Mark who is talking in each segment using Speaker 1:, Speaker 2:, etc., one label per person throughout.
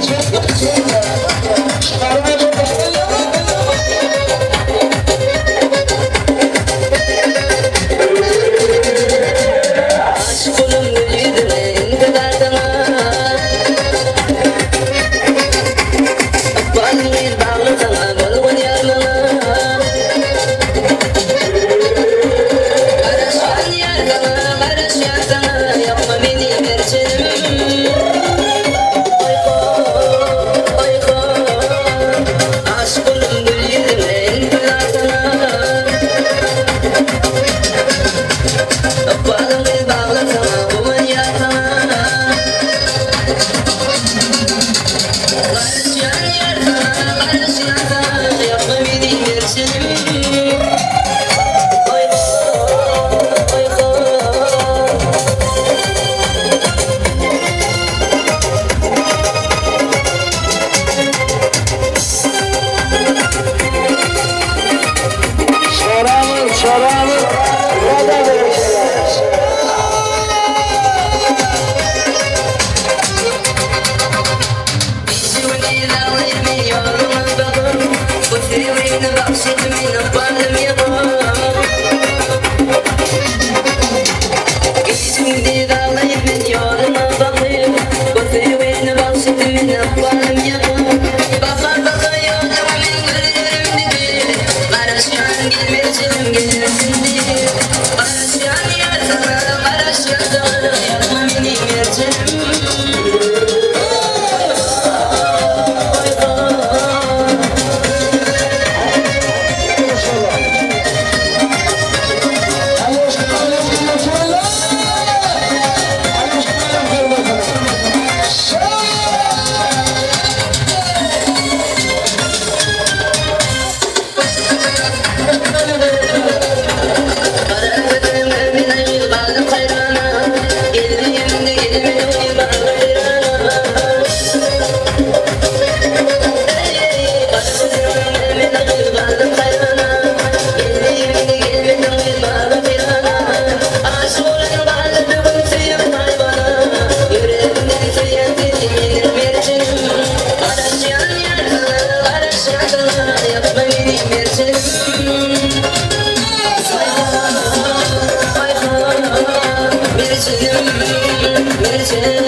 Speaker 1: Thank you. Yeah.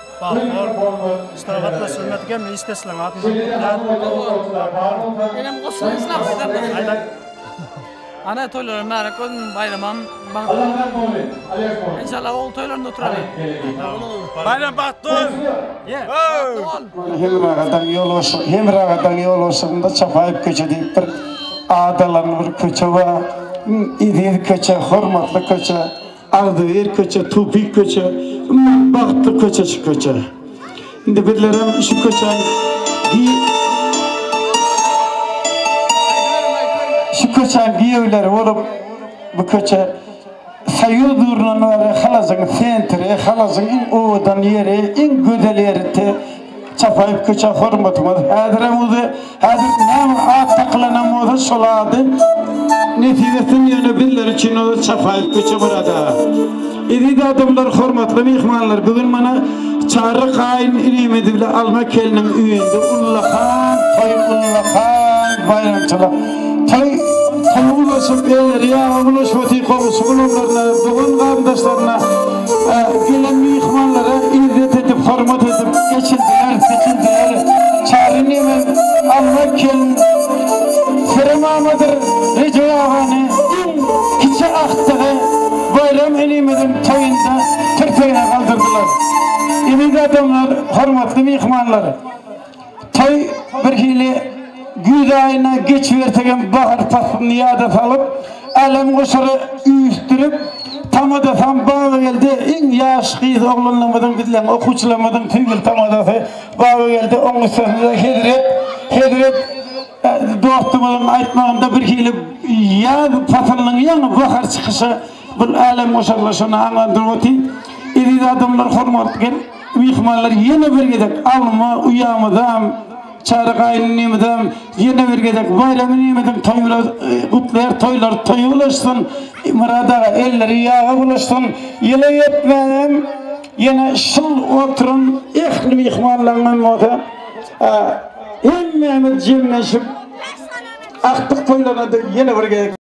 Speaker 2: bayram Bakor, istagatla sürmetken mi istesilen atın.
Speaker 3: Benim qoşun islam sizden.
Speaker 2: Aydan
Speaker 3: Ana toylar mara kon bayramam bak. İnşallah ol toylarında oturalım.
Speaker 1: Bayram!
Speaker 3: Ye.
Speaker 4: Hemragadan yol hemragadan yol olsun da çapayıp köçe deyip bir adalan bir köçe var. İdir köçe, hormatlı ardıver köçe, tupik köçe, baktı köçe şu köçe. Şimdi birlerim şu köçe, şu köçe giyevler olup bu köçe sayıyor durnan var halazın fentre halazın in odan yere in gödel yere te çapayıp köçe hormatımı hadire mudu hadir nam at taklana mudu soladı. Neticetin yönü biller için o çapayıp köçe burada İdi adamlar hormatlı mihmanlar bugün bana çağrı kayın inimedi bile alma kelinin üyünde ullahan toy ullahan bayramçılar. Toy Tavuğulaşıp eller ya ulaşmadı konusu bulunlarına, doğun kardeşlerine, gelen mihmanlara izzet edip, geçildiler, seçildiler. Kerem Ahmet'ir, Recep Ağa'nı, hiçe aktığı, bayram elimedin toyunda, Türkiye'ye kaldırdılar. İmid adamlar, hormatlı mihmanlar, toy bir hili güz ayına geç vertegen bahar pasını yada alıp alem koşarı üyüstürüp tamada bawa geldi. In yaş kıyız oğlanlamadan bilen okuçlamadan tüyül tamada bawa geldi. Onun sözüne hedret hedret dostumum aytmağında bir hili ya fatalın yanı bahar çıkışı bir alem oşallaşana anlandır oti idi adamlar hormat gel mihmanlar yine bir gedek alma uyamı çarıqayın nimetim, yine bir gedek bayramı nimetim toylar e, kutlar toylar toy ulaşsın, mıradağa elleri yağa ulaşsın, yine yetmedim, yine şıl oturun, ehli ihmanlanan vaka, e, hem mehmet cimleşip, aktık toylarına da yine bir gedek.